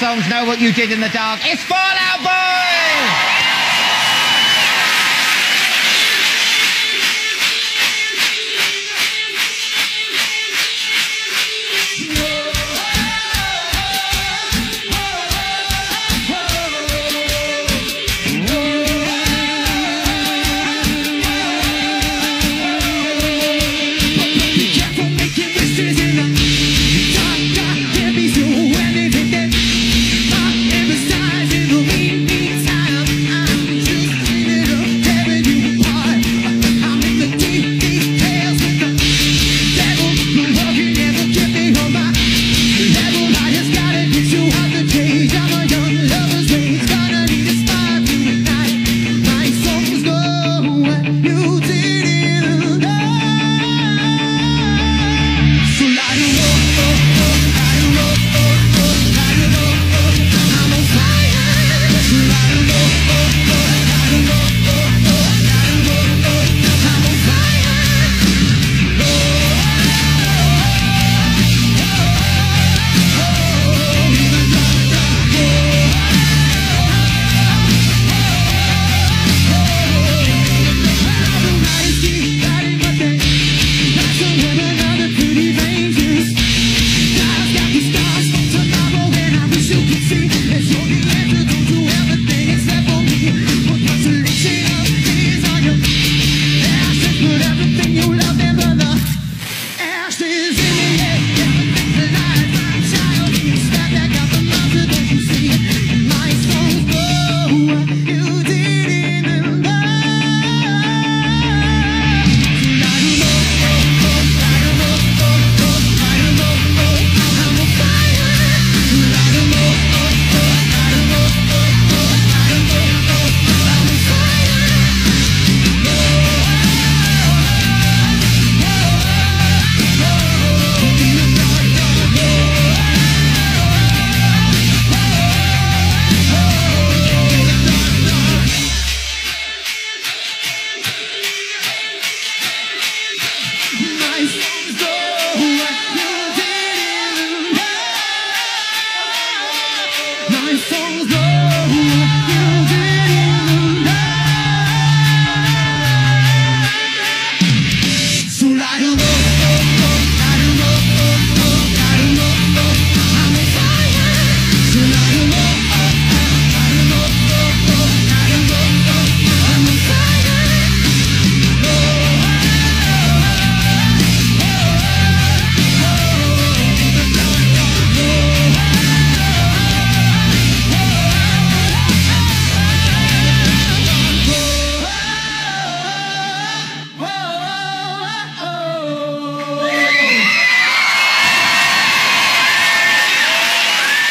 songs know what you did in the dark. It's Fallout Boy!